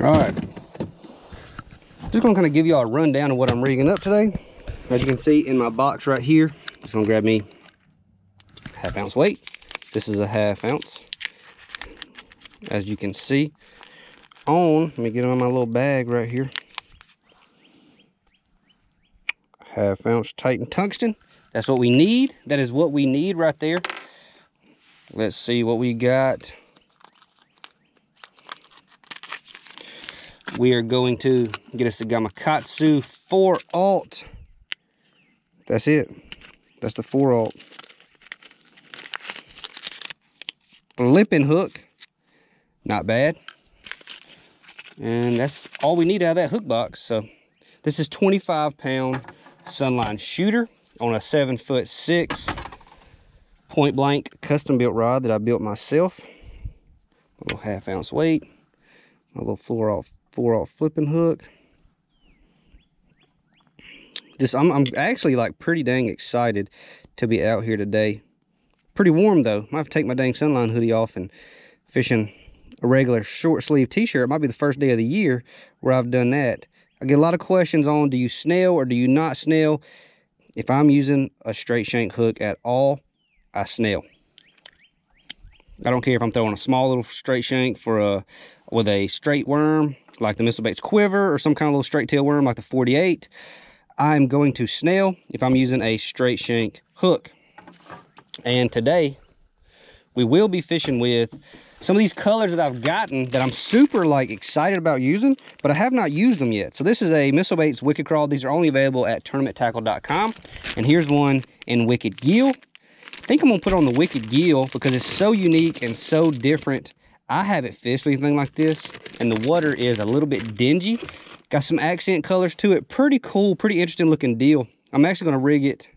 All right. Just gonna kind of give you all a rundown of what I'm rigging up today. As you can see in my box right here, just gonna grab me half ounce weight. This is a half ounce. As you can see on, let me get on my little bag right here. Half ounce Titan tungsten. That's what we need. That is what we need right there. Let's see what we got. We are going to get us a Gamakatsu 4 aught. That's it. That's the 4 aught. Lippin hook. Not bad. And that's all we need out of that hook box. So this is 25 pound Sunline shooter on a seven foot six point blank custom built rod that I built myself. A little half ounce weight. A little four off four aught flipping hook. Just I'm I'm actually like pretty dang excited to be out here today. Pretty warm though. Might have to take my dang sunline hoodie off and fishing a regular short sleeve t-shirt. It might be the first day of the year where I've done that. I get a lot of questions on do you snell or do you not snell? If I'm using a straight shank hook at all, I snell. I don't care if I'm throwing a small little straight shank for a with a straight worm like the Missile Baits Quiver or some kind of little straight tail worm like the 48. I'm going to snell if I'm using a straight shank hook. And today we will be fishing with some of these colors that I've gotten that I'm super like excited about using, but I have not used them yet. So this is a Missile Baits Wicked Crawl. These are only available at tournamenttackle.com. And here's one in Wicked Gill. I think I'm gonna put on the Wicked Gill because it's so unique and so different. I haven't fished anything like this, and the water is a little bit dingy. Got some accent colors to it. Pretty cool, pretty interesting looking deal. I'm actually gonna rig it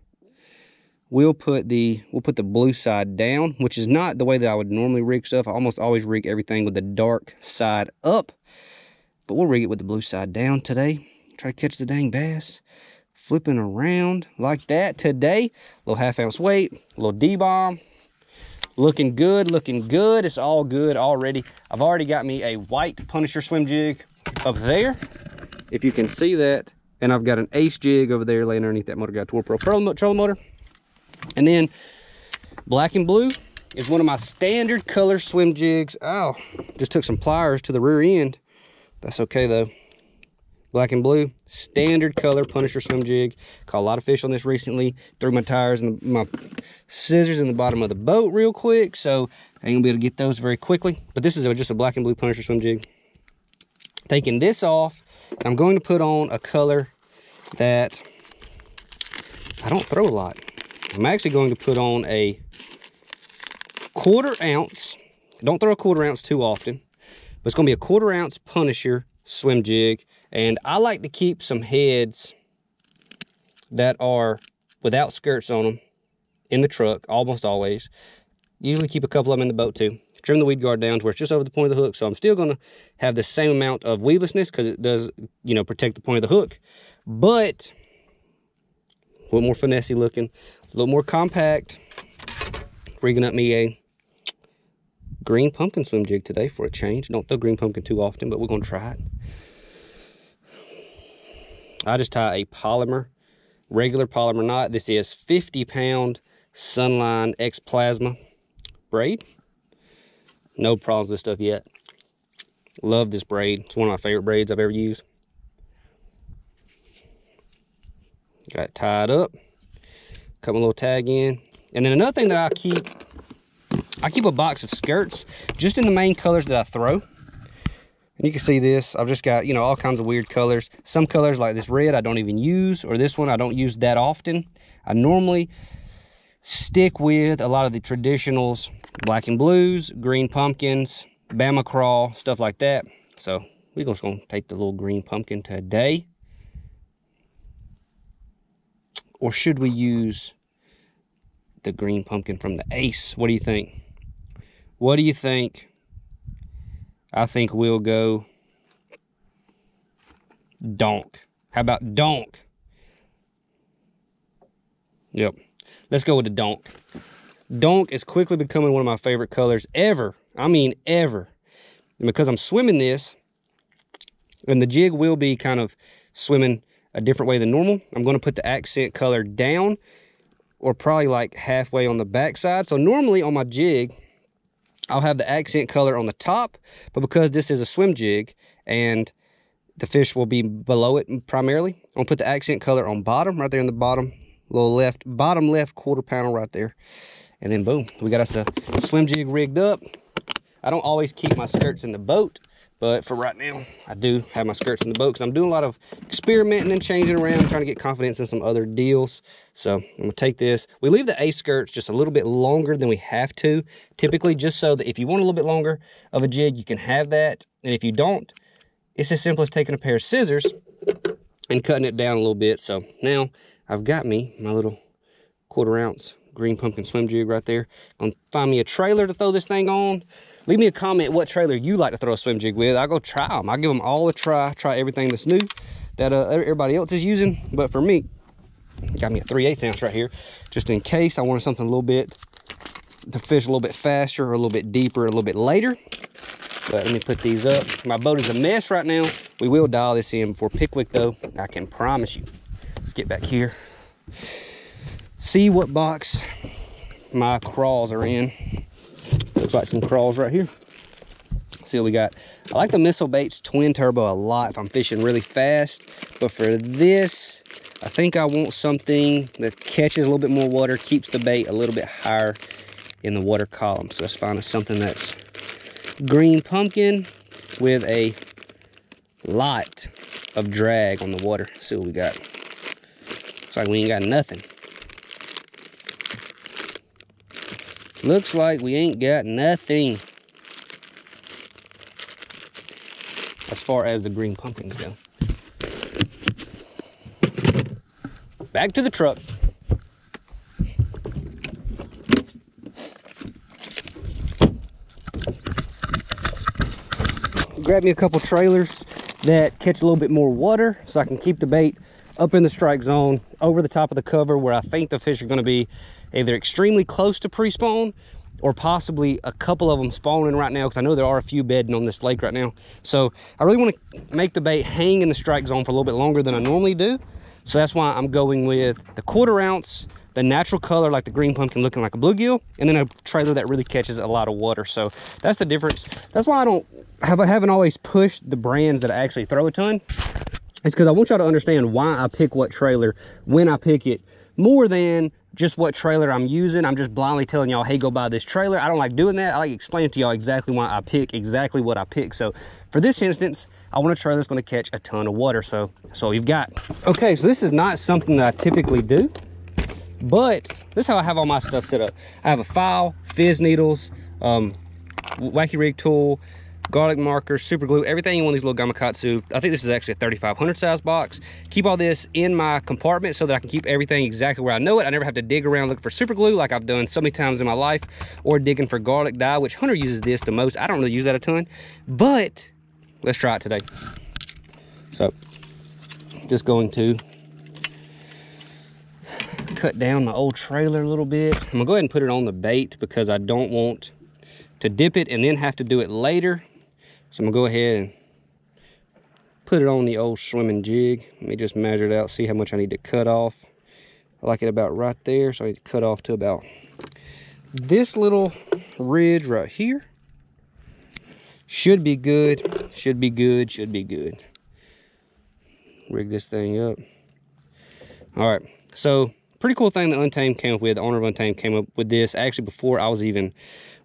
we'll put the we'll put the blue side down which is not the way that i would normally rig stuff i almost always rig everything with the dark side up but we'll rig it with the blue side down today try to catch the dang bass flipping around like that today little half ounce weight little d-bomb looking good looking good it's all good already i've already got me a white punisher swim jig up there if you can see that and i've got an ace jig over there laying underneath that MotorGuide tour pro trolling motor and then black and blue is one of my standard color swim jigs. Oh, just took some pliers to the rear end. That's okay though. Black and blue, standard color Punisher swim jig. Caught a lot of fish on this recently. Threw my tires and my scissors in the bottom of the boat real quick, so I ain't gonna be able to get those very quickly. But this is just a black and blue Punisher swim jig. Taking this off, I'm going to put on a color that I don't throw a lot. I'm actually going to put on a quarter ounce. Don't throw a quarter ounce too often. But it's going to be a quarter ounce Punisher swim jig. And I like to keep some heads that are without skirts on them in the truck, almost always. Usually keep a couple of them in the boat too. Trim the weed guard down to where it's just over the point of the hook. So I'm still going to have the same amount of weedlessness because it does, you know, protect the point of the hook. But a little more finessey looking, a little more compact. Rigging up me a green pumpkin swim jig today for a change. Don't throw green pumpkin too often, but we're going to try it. I just tie a Palomar, regular Palomar knot. This is 50 pound Sunline X Plasma braid. No problems with stuff yet. Love this braid. It's one of my favorite braids I've ever used. Got it tied up cut my little tag in. And then another thing that I keep, I keep a box of skirts just in the main colors that I throw. And you can see this, I've just got, you know, all kinds of weird colors. Some colors like this red I don't even use, or this one I don't use that often. I normally stick with a lot of the traditionals, black and blues, green pumpkins, Bama crawl, stuff like that. So we're just gonna take the little green pumpkin today. Or should we use the green pumpkin from the Ace? What do you think? What do you think? I think we'll go donk. How about donk? Yep. Let's go with the donk. Donk is quickly becoming one of my favorite colors ever. I mean, ever. And because I'm swimming this, And the jig will be kind of swimming a different way than normal. I'm going to put the accent color down or probably like halfway on the backside. So normally on my jig, I'll have the accent color on the top, but because this is a swim jig and the fish will be below it primarily, I'm gonna put the accent color on bottom, right there in the bottom, little left, bottom left quarter panel right there. And then boom, we got us a swim jig rigged up. I don't always keep my skirts in the boat, but for right now, I do have my skirts in the boat because I'm doing a lot of experimenting and changing around, trying to get confidence in some other deals. So I'm gonna take this. We leave the A skirts just a little bit longer than we have to, typically just so that if you want a little bit longer of a jig, you can have that. And if you don't, it's as simple as taking a pair of scissors and cutting it down a little bit. So now I've got me my little quarter ounce green pumpkin swim jig right there. Gonna find me a trailer to throw this thing on leave me a comment what trailer you like to throw a swim jig with. I'll go try them. I'll give them all a try, try everything that's new that uh, everybody else is using. But for me, got me a 3 8 ounce right here, just in case I wanted something a little bit to fish a little bit faster or a little bit deeper a little bit later. But let me put these up. My boat is a mess right now. We will dial this in before Pickwick though. I can promise you. Let's get back here. See what box my crawls are in. Looks like some crawls right here. See what we got. I like the Missile Baits twin turbo a lot if I'm fishing really fast. But for this, I think I want something that catches a little bit more water, keeps the bait a little bit higher in the water column. So let's find something that's green pumpkin with a lot of drag on the water. See what we got. Looks like we ain't got nothing. Looks like we ain't got nothing. As far as the green pumpkins go. Back to the truck. Grab me a couple trailers that catch a little bit more water so I can keep the bait up in the strike zone over the top of the cover where I think the fish are going to be either extremely close to pre-spawn or possibly a couple of them spawning right now because I know there are a few bedding on this lake right now. So I really want to make the bait hang in the strike zone for a little bit longer than I normally do. So that's why I'm going with the quarter ounce, the natural color like the green pumpkin looking like a bluegill, and then a trailer that really catches a lot of water. So that's the difference. That's why I don't have I haven't always pushed the brands that I actually throw a ton. It's because I want y'all to understand why I pick what trailer when I pick it more than just what trailer I'm using. I'm just blindly telling y'all, hey, go buy this trailer. I don't like doing that. I like explaining to y'all exactly why I pick exactly what I pick. So for this instance, I want a trailer that's gonna catch a ton of water. So, so you've got. Okay, so this is not something that I typically do, but this is how I have all my stuff set up. I have a file, fizz needles, um, wacky rig tool, garlic markers, super glue, everything in one of these little Gamakatsu. I think this is actually a 3500 size box. Keep all this in my compartment so that I can keep everything exactly where I know it. I never have to dig around looking for super glue like I've done so many times in my life or digging for garlic dye, which Hunter uses this the most. I don't really use that a ton, but let's try it today. So just going to cut down my old trailer a little bit. I'm gonna go ahead and put it on the bait because I don't want to dip it and then have to do it later so I'm gonna go ahead and put it on the old swimming jig. Let me just measure it out, see how much I need to cut off. I like it about right there, so I need to cut off to about this little ridge right here. Should be good, should be good, should be good. Rig this thing up. All right, so pretty cool thing that Untamed came up with. The owner of Untamed came up with this actually before I was even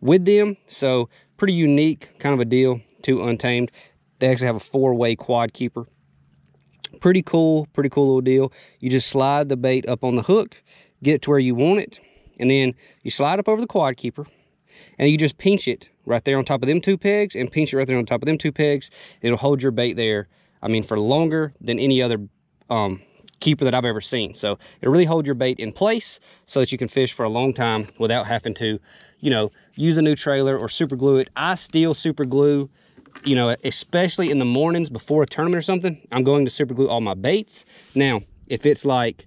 with them. So pretty unique kind of a deal to Untamed. They actually have a four-way quad keeper. Pretty cool, pretty cool little deal. You just slide the bait up on the hook, get it to where you want it, and then you slide up over the quad keeper, and you just pinch it right there on top of them two pegs and pinch it right there on top of them two pegs. It'll hold your bait there, I mean, for longer than any other um, keeper that I've ever seen. So it'll really hold your bait in place so that you can fish for a long time without having to, you know, use a new trailer or super glue it. I still super glue you know, especially in the mornings before a tournament or something, I'm going to super glue all my baits. Now, if it's like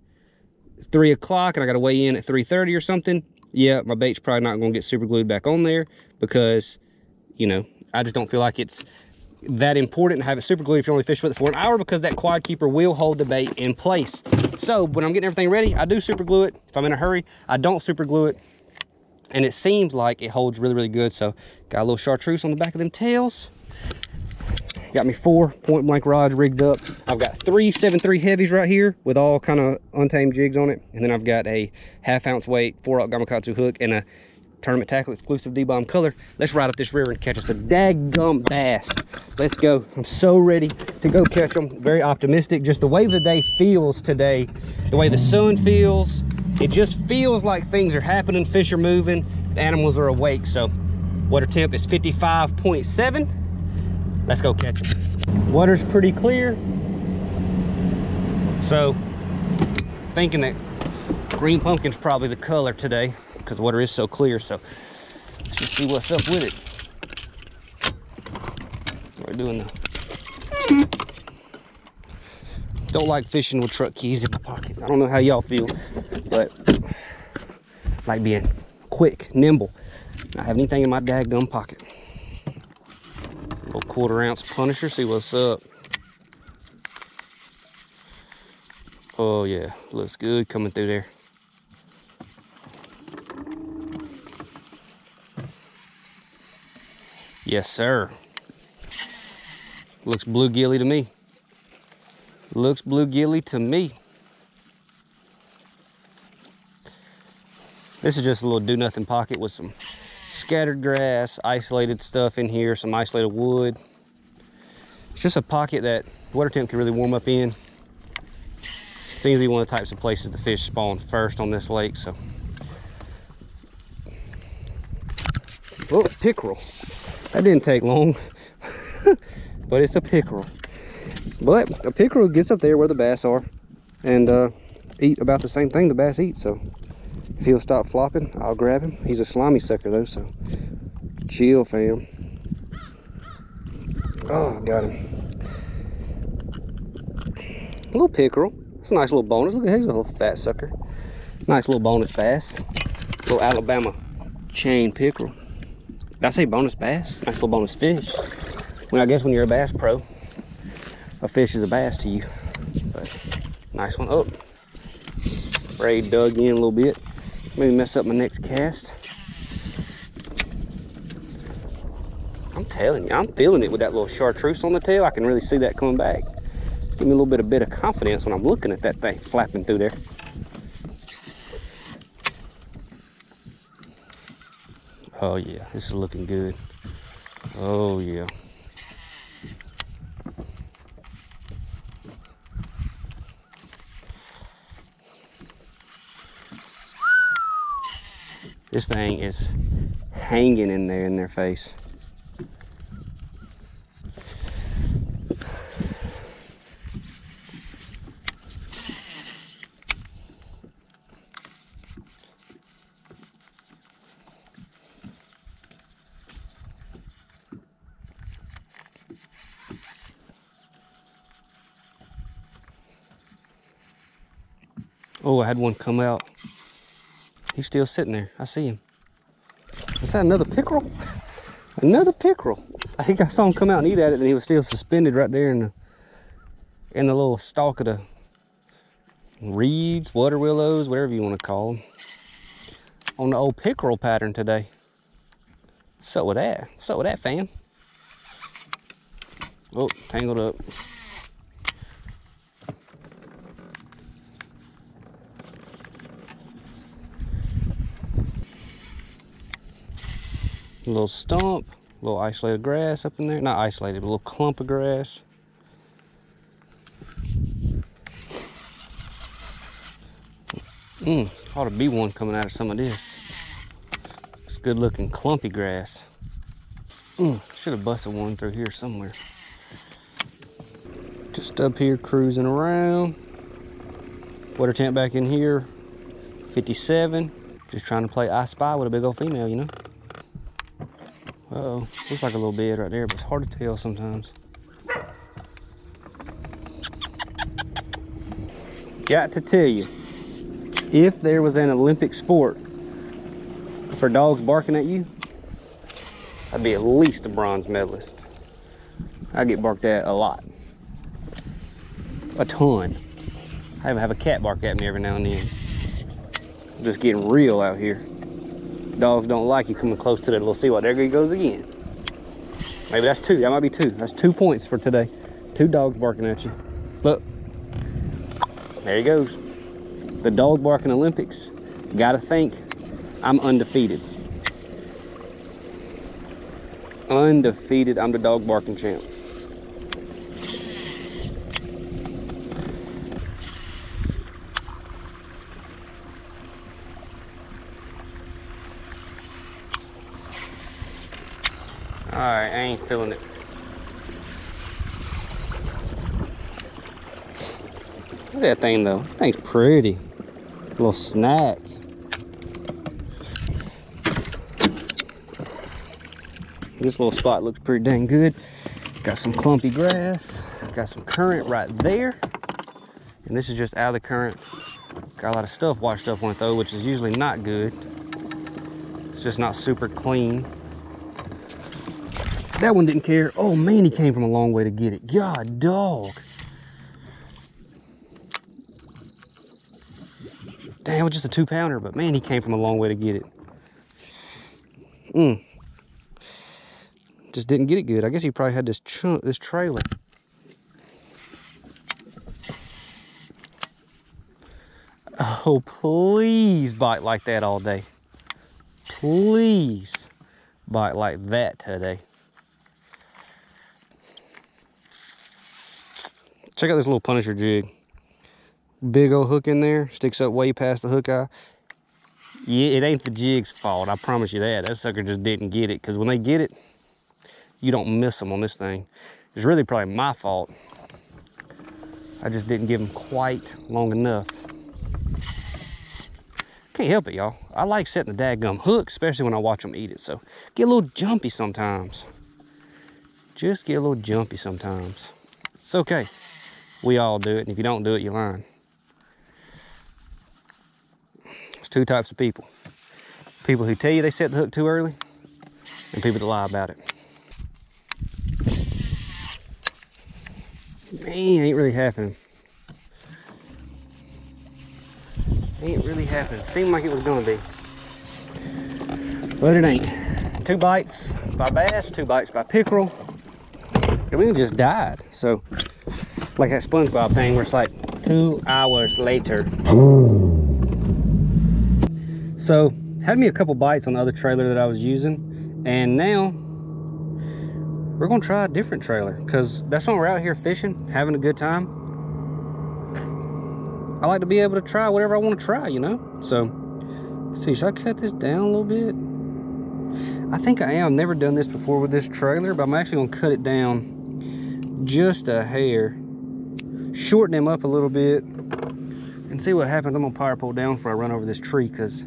three o'clock and I got to weigh in at 3.30 or something, yeah, my bait's probably not going to get super glued back on there because, you know, I just don't feel like it's that important to have it super glued if you only fish with it for an hour because that quad keeper will hold the bait in place. So when I'm getting everything ready, I do super glue it. If I'm in a hurry, I don't super glue it. And it seems like it holds really, really good. So got a little chartreuse on the back of them tails. Got me four point blank rods rigged up. I've got three seven three heavies right here with all kind of untamed jigs on it. And then I've got a half ounce weight, four aught Gamakatsu hook and a tournament tackle exclusive D-bomb color. Let's ride up this river and catch us a daggum bass. Let's go. I'm so ready to go catch them. Very optimistic. Just the way the day feels today, the way the sun feels, it just feels like things are happening. Fish are moving, the animals are awake. So water temp is 55.7. Let's go catch them. Water's pretty clear. So thinking that green pumpkin's probably the color today because water is so clear. So let's just see what's up with it. We're doing the don't like fishing with truck keys in my pocket. I don't know how y'all feel, but like being quick, nimble, not have anything in my daggum pocket. Little quarter ounce punisher, see what's up. Oh yeah, looks good coming through there. Yes, sir. Looks bluegilly to me. Looks bluegilly to me. This is just a little do-nothing pocket with some scattered grass, isolated stuff in here, some isolated wood. It's just a pocket that water temp can really warm up in. Seems to be one of the types of places the fish spawn first on this lake, so. Oh, pickerel. That didn't take long, but it's a pickerel. But a pickerel gets up there where the bass are and uh, eat about the same thing the bass eat. So if he'll stop flopping, I'll grab him. He's a slimy sucker though, so chill fam. Oh, got him. A little pickerel. It's a nice little bonus. Look at he's a little fat sucker. Nice little bonus bass. Little Alabama chain pickerel. Did I say bonus bass? Nice little bonus fish. Well, I guess when you're a bass pro, a fish is a bass to you. But nice one. Oh, Ray dug in a little bit. Maybe mess up my next cast. I'm telling you, I'm feeling it with that little chartreuse on the tail. I can really see that coming back. Give me a little bit of bit of confidence when I'm looking at that thing flapping through there. Oh yeah, this is looking good. Oh yeah. This thing is hanging in there in their face. Oh, I had one come out. He's still sitting there. I see him. Is that another pickerel? Another pickerel. I think I saw him come out and eat at it and he was still suspended right there in the in the little stalk of the reeds, water willows, whatever you want to call them. On the old pickerel pattern today. So with that? So with that, fam? Oh, tangled up. A little stump, a little isolated grass up in there. Not isolated, a little clump of grass. Mmm, ought to be one coming out of some of this. It's good looking clumpy grass. Mmm, should have busted one through here somewhere. Just up here cruising around. Water temp back in here, 57. Just trying to play I Spy with a big old female, you know? Oh looks like a little bed right there, but it's hard to tell sometimes. Got to tell you, if there was an Olympic sport for dogs barking at you, I'd be at least a bronze medalist. I get barked at a lot. A ton. I even have a cat bark at me every now and then. I'm just getting real out here. Dogs don't like you coming close to that little sea There he goes again. Maybe that's two. That might be two. That's two points for today. Two dogs barking at you. Look. There he goes. The dog barking Olympics. Gotta think I'm undefeated. Undefeated. I'm the dog barking champ. I ain't feeling it. Look at that thing though. That thing's pretty. Little snack. This little spot looks pretty dang good. Got some clumpy grass. Got some current right there. And this is just out of the current. Got a lot of stuff washed up on it though, which is usually not good. It's just not super clean. That one didn't care. Oh man, he came from a long way to get it. God dog. Damn, it was just a two pounder, but man, he came from a long way to get it. Mm. Just didn't get it good. I guess he probably had this chunk, this trailer. Oh, please bite like that all day. Please bite like that today. Check out this little Punisher jig. Big old hook in there, sticks up way past the hook eye. Yeah, it ain't the jig's fault, I promise you that. That sucker just didn't get it, because when they get it, you don't miss them on this thing. It's really probably my fault. I just didn't give them quite long enough. Can't help it, y'all. I like setting the dadgum hook, especially when I watch them eat it. So get a little jumpy sometimes. Just get a little jumpy sometimes. It's okay. We all do it, and if you don't do it, you're lying. There's two types of people. People who tell you they set the hook too early, and people that lie about it. Man, ain't really happening. Ain't really happening. Seemed like it was gonna be. But it ain't. Two bites by bass, two bites by pickerel. And we just died. So like that SpongeBob thing where it's like two hours later. So had me a couple bites on the other trailer that I was using and now we're gonna try a different trailer because that's when we're out here fishing, having a good time. I like to be able to try whatever I want to try, you know? So, see, should I cut this down a little bit? I think I am. Never done this before with this trailer, but I'm actually gonna cut it down just a hair shorten him up a little bit and see what happens. I'm gonna Powerpole down before I run over this tree because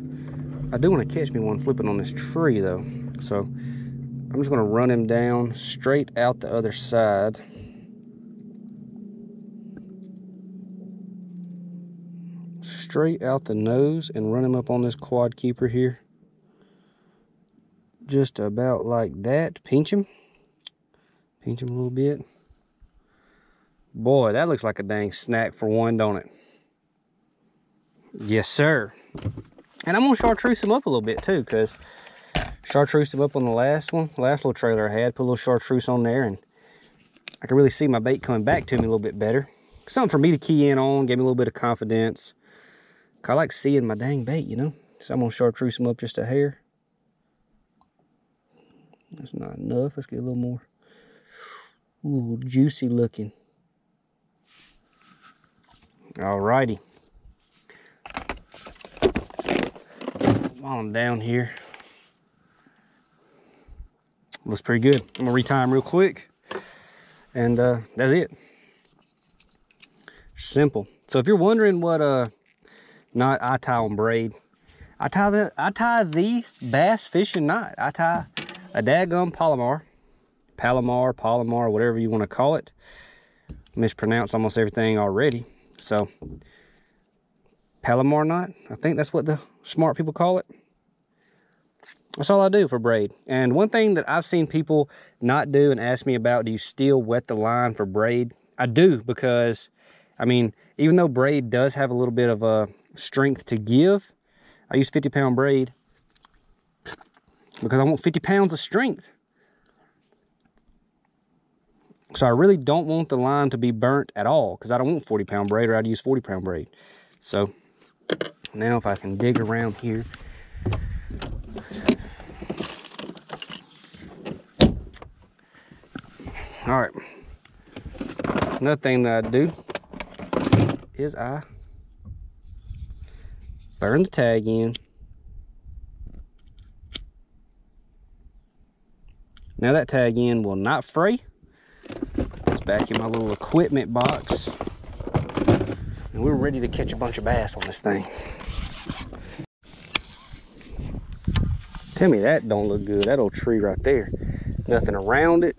I do want to catch me one flipping on this tree though. So I'm just gonna run him down straight out the other side. Straight out the nose and run him up on this quad keeper here. Just about like that. Pinch him. Pinch him a little bit. Boy, that looks like a dang snack for one, don't it? Yes, sir. And I'm gonna chartreuse him up a little bit too, because chartreuse him up on the last one, last little trailer I had, put a little chartreuse on there, and I can really see my bait coming back to me a little bit better. Something for me to key in on, gave me a little bit of confidence. I like seeing my dang bait, you know? So I'm gonna chartreuse him up just a hair. That's not enough. Let's get a little more. Ooh, juicy looking. Alrighty. While I'm down here, looks pretty good. I'm gonna retime real quick, and uh, that's it. Simple. So if you're wondering what uh, knot I tie on braid, I tie the I tie the bass fishing knot. I tie a dadgum Palomar, Palomar, Palomar, whatever you want to call it. Mispronounce almost everything already. So, Palomar knot, I think that's what the smart people call it. That's all I do for braid. And one thing that I've seen people not do and ask me about, do you still wet the line for braid? I do because, I mean, even though braid does have a little bit of a strength to give, I use 50 pound braid because I want 50 pounds of strength. So I really don't want the line to be burnt at all because I don't want 40 pound braid or I'd use 40 pound braid. So now if I can dig around here. All right. Another thing that I do is I burn the tag in. Now that tag in will not fray. Back in my little equipment box. And we're ready to catch a bunch of bass on this thing. Tell me that don't look good. That old tree right there. Nothing around it.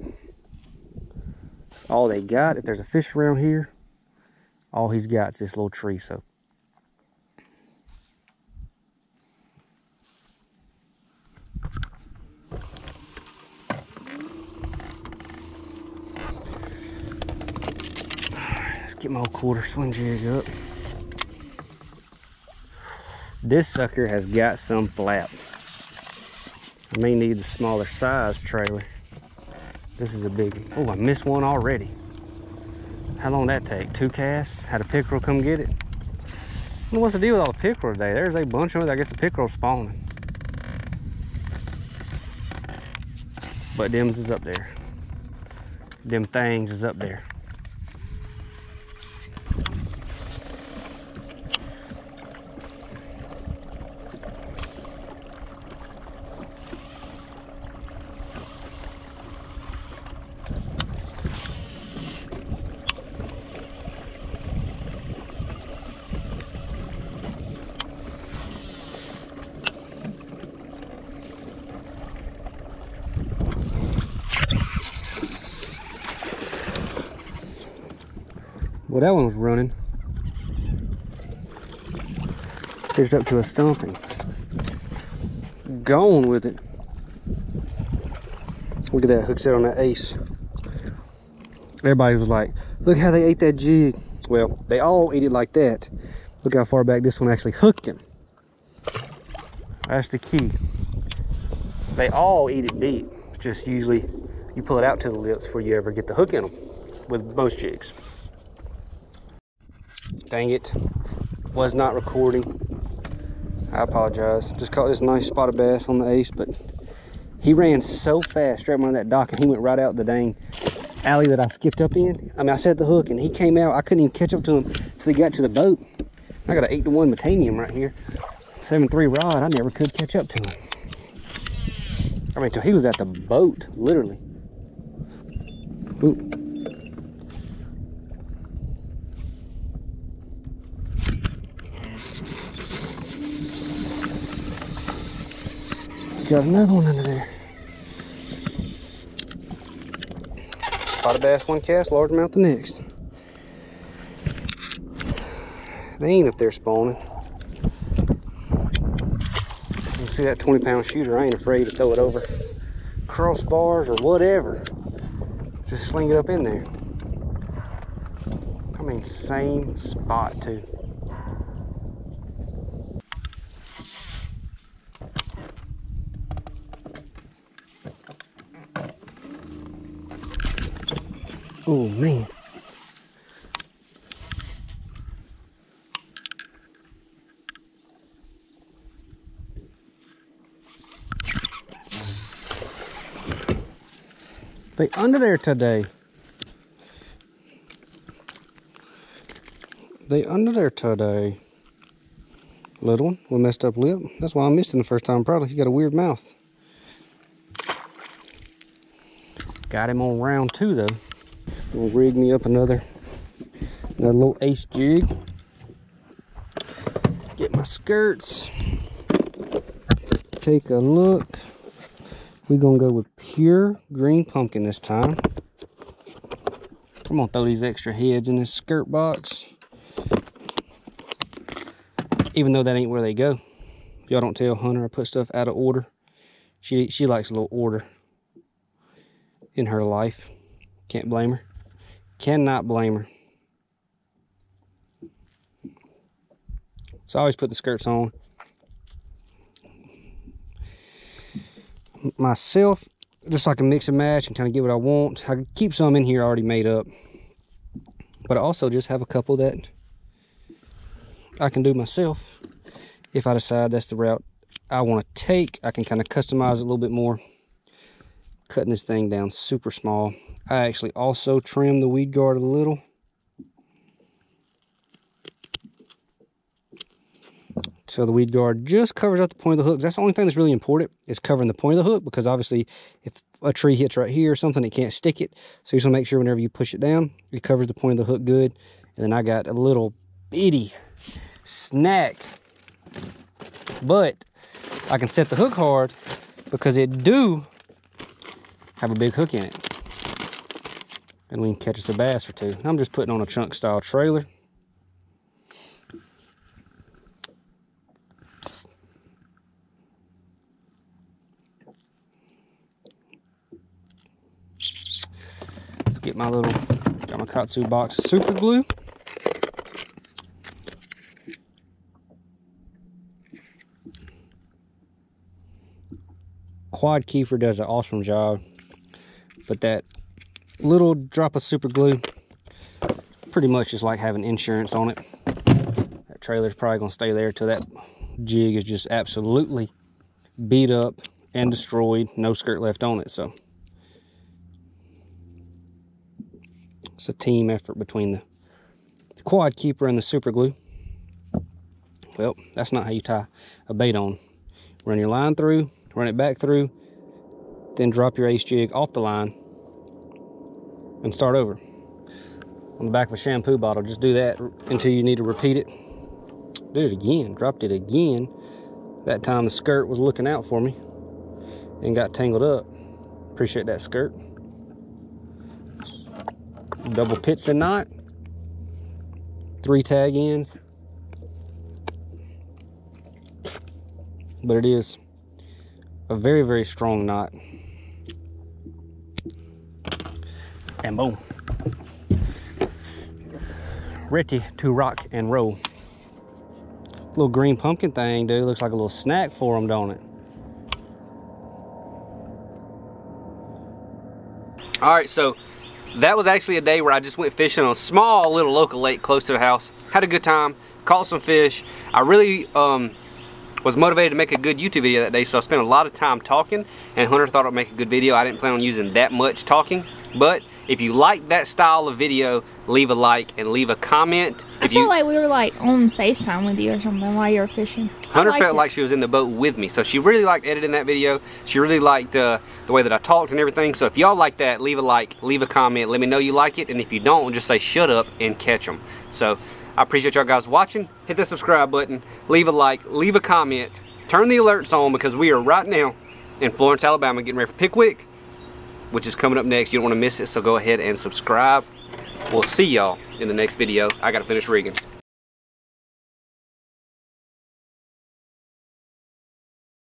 That's all they got. If there's a fish around here, all he's got is this little tree. So get my old quarter swim jig up. This sucker has got some flap. I may need the smaller size trailer. This is a big, oh, I missed one already. How long that take? Two casts? Had a pickerel come get it? what's the deal with all the pickerel today? There's a bunch of them. I guess the pickerel spawning. But Dims is up there. Them things is up there. Well, that one was running. Pitched up to a stump and gone with it. Look at that, hook set on that ace. Everybody was like, look how they ate that jig. Well, they all ate it like that. Look how far back this one actually hooked him. That's the key. They all eat it deep. Just usually you pull it out to the lips before you ever get the hook in them with most jigs. Dang it. Was not recording. I apologize. Just caught this nice spotted bass on the ace, but he ran so fast straight on that dock and he went right out the dang alley that I skipped up in. I mean, I set the hook and he came out. I couldn't even catch up to him till he got to the boat. I got an 8 to 1 Metanium right here. 7-3 rod. I never could catch up to him. I mean, till he was at the boat, literally. Ooh. Got another one under there. Spotted bass one cast, largemouth the next. They ain't up there spawning. You see that 20 pound shooter, I ain't afraid to throw it over crossbars or whatever. Just sling it up in there. I mean, same spot too. Oh man. They under there today. They under there today. Little one with messed up lip. That's why I missed him the first time probably. He got a weird mouth. Got him on round two though. We'll rig me up another, another little ace jig. Get my skirts. Take a look. We're gonna go with pure green pumpkin this time. I'm gonna throw these extra heads in this skirt box. Even though that ain't where they go. Y'all don't tell Hunter I put stuff out of order. She, she likes a little order in her life. Can't blame her. Cannot blame her. So I always put the skirts on. Myself, just so I can mix and match and kind of get what I want. I keep some in here already made up. But I also just have a couple that I can do myself. If I decide that's the route I want to take, I can kind of customize it a little bit more. Cutting this thing down super small. I actually also trimmed the weed guard a little. So the weed guard just covers up the point of the hook. That's the only thing that's really important is covering the point of the hook because obviously if a tree hits right here or something, it can't stick it. So you just want to make sure whenever you push it down, it covers the point of the hook good. And then I got a little bitty snack. But I can set the hook hard because it do have a big hook in it. And we can catch us a bass or two. I'm just putting on a chunk style trailer. Let's get my little, got my Katsu box of super glue. Quad keeper does an awesome job. But that little drop of super glue, pretty much is like having insurance on it. That trailer's probably gonna stay there till that jig is just absolutely beat up and destroyed. No skirt left on it, so. It's a team effort between the quad keeper and the super glue. Well, that's not how you tie a bait on. Run your line through, run it back through, then drop your ace jig off the line and start over. On the back of a shampoo bottle, just do that until you need to repeat it. Did it again, dropped it again. That time the skirt was looking out for me and got tangled up. Appreciate that skirt. Double Pitzen knot. Three tag ends. But it is a very, very strong knot. And boom. Ready to rock and roll. Little green pumpkin thing, dude. Looks like a little snack for them, don't it? All right, so that was actually a day where I just went fishing on a small little local lake close to the house. Had a good time, caught some fish. I really um, was motivated to make a good YouTube video that day, so I spent a lot of time talking, and Hunter thought it would make a good video. I didn't plan on using that much talking, but if you like that style of video, leave a like and leave a comment. I if felt you, like we were like on FaceTime with you or something while you were fishing. Hunter felt it. like she was in the boat with me, so she really liked editing that video. She really liked uh, the way that I talked and everything. So if y'all like that, leave a like, leave a comment, let me know you like it, and if you don't, just say shut up and catch them. So I appreciate y'all guys watching. Hit the subscribe button, leave a like, leave a comment, turn the alerts on because we are right now in Florence, Alabama, getting ready for Pickwick, which is coming up next. You don't want to miss it, so go ahead and subscribe. We'll see y'all in the next video. I gotta finish rigging.